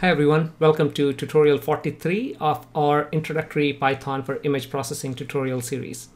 Hi everyone, welcome to tutorial 43 of our introductory Python for image processing tutorial series.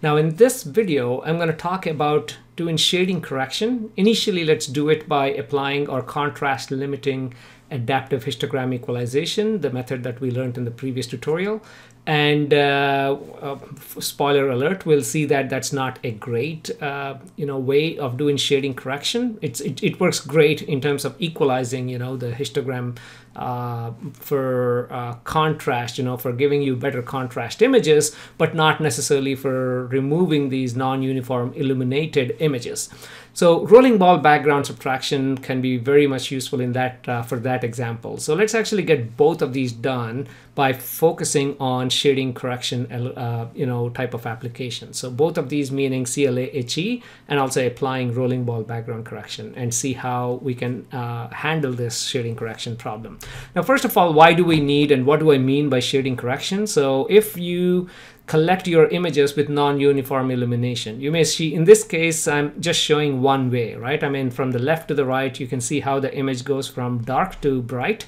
Now in this video, I'm going to talk about doing shading correction. Initially, let's do it by applying our contrast limiting adaptive histogram equalization, the method that we learned in the previous tutorial. And uh, uh, spoiler alert, we'll see that that's not a great uh, you know way of doing shading correction. It's it, it works great in terms of equalizing you know the histogram uh, for uh, contrast, you know, for giving you better contrast images, but not necessarily for removing these non-uniform illuminated images. So rolling ball background subtraction can be very much useful in that uh, for that example. So let's actually get both of these done by focusing on shading correction, uh, you know, type of application. So both of these meaning CLA HE and also applying rolling ball background correction and see how we can uh, handle this shading correction problem. Now, first of all, why do we need and what do I mean by shading correction? So if you collect your images with non-uniform illumination. You may see, in this case, I'm just showing one way, right? I mean, from the left to the right, you can see how the image goes from dark to bright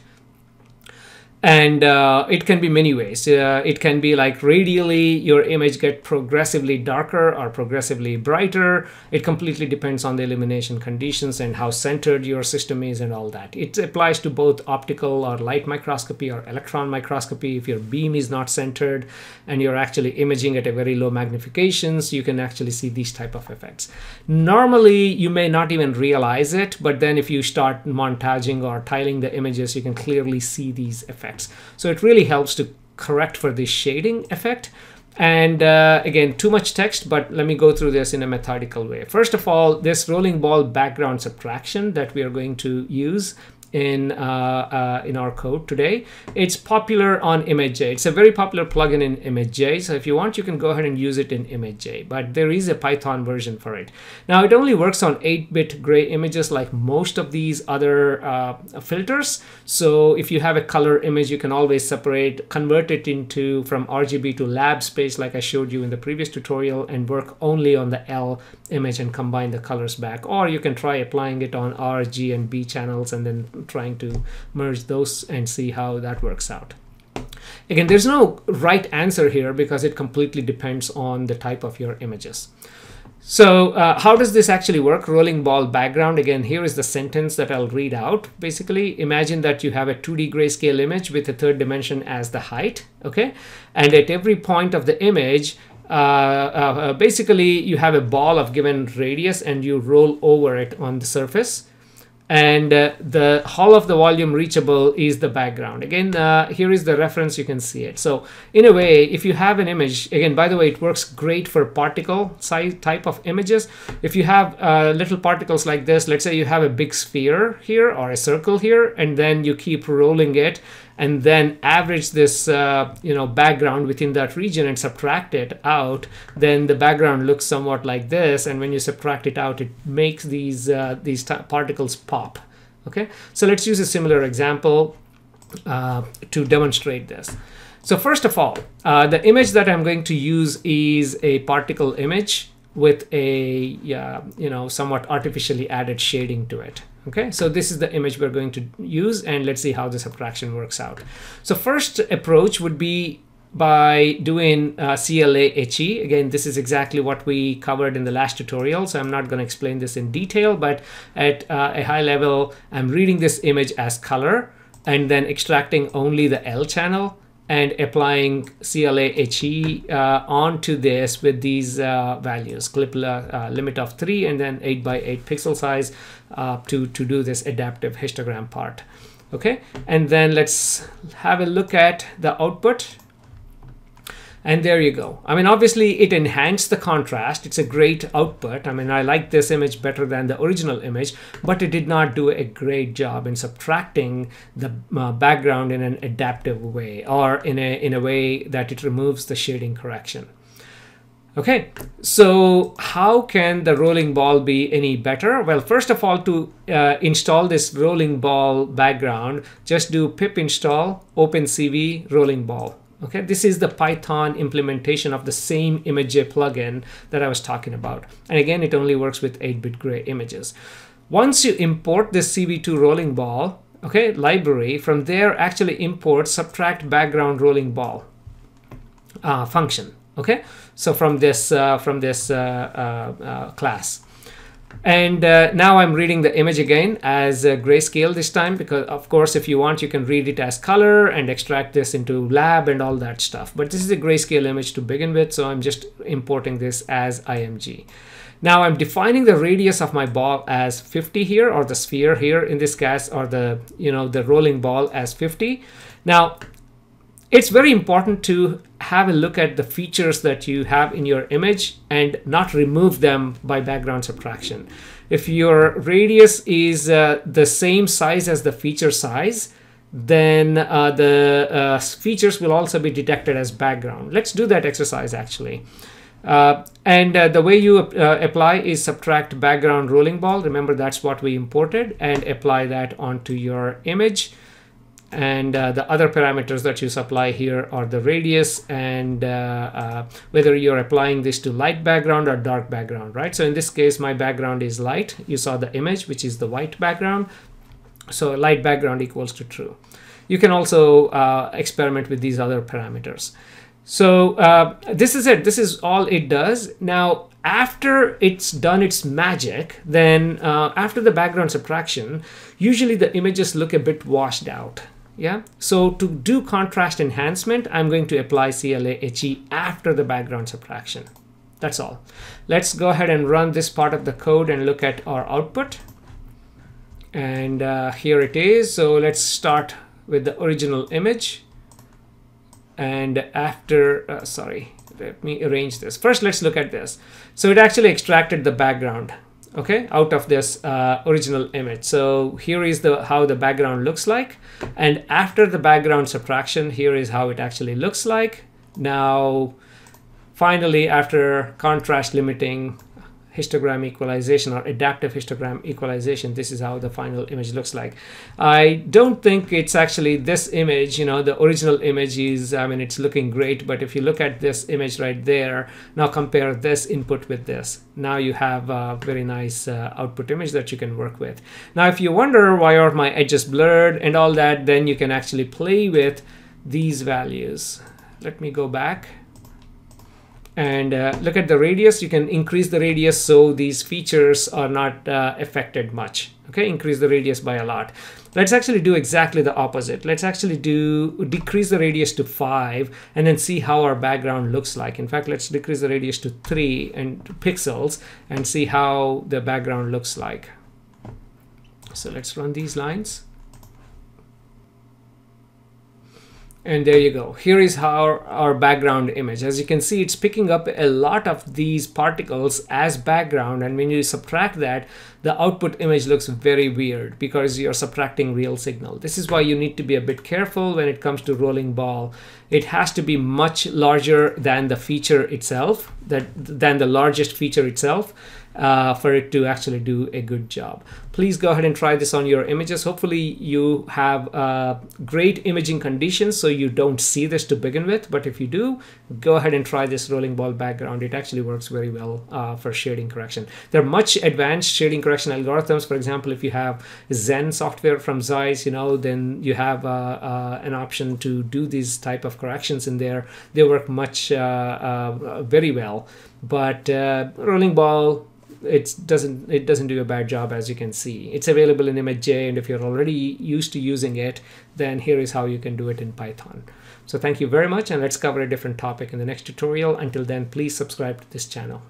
and uh, it can be many ways. Uh, it can be like radially your image get progressively darker or progressively brighter. It completely depends on the illumination conditions and how centered your system is and all that. It applies to both optical or light microscopy or electron microscopy. If your beam is not centered and you're actually imaging at a very low magnifications you can actually see these type of effects. Normally you may not even realize it but then if you start montaging or tiling the images you can clearly see these effects effects. So it really helps to correct for this shading effect. And uh, again, too much text, but let me go through this in a methodical way. First of all, this rolling ball background subtraction that we are going to use in uh, uh, in our code today. It's popular on ImageJ. It's a very popular plugin in ImageJ. So if you want, you can go ahead and use it in ImageJ. But there is a Python version for it. Now it only works on 8-bit gray images like most of these other uh, filters. So if you have a color image, you can always separate, convert it into from RGB to lab space like I showed you in the previous tutorial and work only on the L image and combine the colors back. Or you can try applying it on R, G, and B channels and then trying to merge those and see how that works out. Again, there's no right answer here because it completely depends on the type of your images. So uh, how does this actually work? Rolling ball background. Again, here is the sentence that I'll read out. Basically, imagine that you have a 2D grayscale image with a third dimension as the height, okay? And at every point of the image, uh, uh, basically you have a ball of given radius and you roll over it on the surface and uh, the whole of the volume reachable is the background. Again uh, here is the reference you can see it. So in a way if you have an image again by the way it works great for particle size type of images. If you have uh, little particles like this let's say you have a big sphere here or a circle here and then you keep rolling it and then average this uh, you know background within that region and subtract it out then the background looks somewhat like this and when you subtract it out it makes these uh, these particles pop okay? So let's use a similar example uh, to demonstrate this. So first of all uh, the image that I'm going to use is a particle image with a you know somewhat artificially added shading to it Okay, so this is the image we're going to use and let's see how the subtraction works out. So first approach would be by doing uh, CLA HE. Again, this is exactly what we covered in the last tutorial, so I'm not going to explain this in detail, but at uh, a high level, I'm reading this image as color and then extracting only the L channel and applying CLA HE uh, onto this with these uh, values, clip uh, limit of 3 and then 8 by 8 pixel size uh, to, to do this adaptive histogram part. Okay, and then let's have a look at the output. And there you go. I mean, obviously it enhanced the contrast. It's a great output. I mean, I like this image better than the original image, but it did not do a great job in subtracting the uh, background in an adaptive way or in a, in a way that it removes the shading correction. Okay, so how can the rolling ball be any better? Well, first of all, to uh, install this rolling ball background, just do pip install opencv rolling ball. Okay, this is the Python implementation of the same ImageJ plugin that I was talking about. And again, it only works with 8-bit gray images. Once you import this CV2 rolling ball, okay, library, from there actually import subtract background rolling ball uh, function. Okay, so from this uh, from this uh, uh, uh class. And uh, now I'm reading the image again as grayscale this time because of course if you want you can read it as color and extract this into lab and all that stuff. But this is a grayscale image to begin with so I'm just importing this as IMG. Now I'm defining the radius of my ball as 50 here or the sphere here in this case or the you know the rolling ball as 50. Now it's very important to have a look at the features that you have in your image and not remove them by background subtraction. If your radius is uh, the same size as the feature size, then uh, the uh, features will also be detected as background. Let's do that exercise actually. Uh, and uh, the way you uh, apply is subtract background rolling ball. Remember that's what we imported and apply that onto your image and uh, the other parameters that you supply here are the radius and uh, uh, whether you're applying this to light background or dark background right? So in this case my background is light. You saw the image which is the white background. So light background equals to true. You can also uh, experiment with these other parameters. So uh, this is it. This is all it does. Now after it's done its magic then uh, after the background subtraction usually the images look a bit washed out yeah, so to do contrast enhancement, I'm going to apply CLA HE after the background subtraction. That's all. Let's go ahead and run this part of the code and look at our output. And uh, here it is. So let's start with the original image. And after, uh, sorry, let me arrange this. First, let's look at this. So it actually extracted the background okay out of this uh, original image. So here is the how the background looks like. And after the background subtraction here is how it actually looks like. Now finally after contrast limiting histogram equalization or adaptive histogram equalization. This is how the final image looks like. I don't think it's actually this image you know the original image is i mean it's looking great but if you look at this image right there now compare this input with this. Now you have a very nice uh, output image that you can work with. Now if you wonder why are my edges blurred and all that then you can actually play with these values. Let me go back and uh, look at the radius. You can increase the radius so these features are not uh, affected much. Okay? Increase the radius by a lot. Let's actually do exactly the opposite. Let's actually do decrease the radius to 5 and then see how our background looks like. In fact let's decrease the radius to 3 and pixels and see how the background looks like. So let's run these lines And there you go. Here is how our background image. As you can see, it's picking up a lot of these particles as background. And when you subtract that, the output image looks very weird because you're subtracting real signal. This is why you need to be a bit careful when it comes to rolling ball. It has to be much larger than the feature itself, that, than the largest feature itself uh, for it to actually do a good job. Please go ahead and try this on your images. Hopefully you have uh, great imaging conditions so you don't see this to begin with. But if you do, go ahead and try this rolling ball background. It actually works very well uh, for shading correction. There are much advanced shading correction algorithms. For example, if you have Zen software from Zeiss, you know, then you have uh, uh, an option to do these type of corrections in there. They work much uh, very well. But rolling ball it doesn't it doesn't do a bad job as you can see. It's available in ImageJ and if you're already used to using it then here is how you can do it in Python. So thank you very much and let's cover a different topic in the next tutorial. Until then please subscribe to this channel